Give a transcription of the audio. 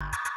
you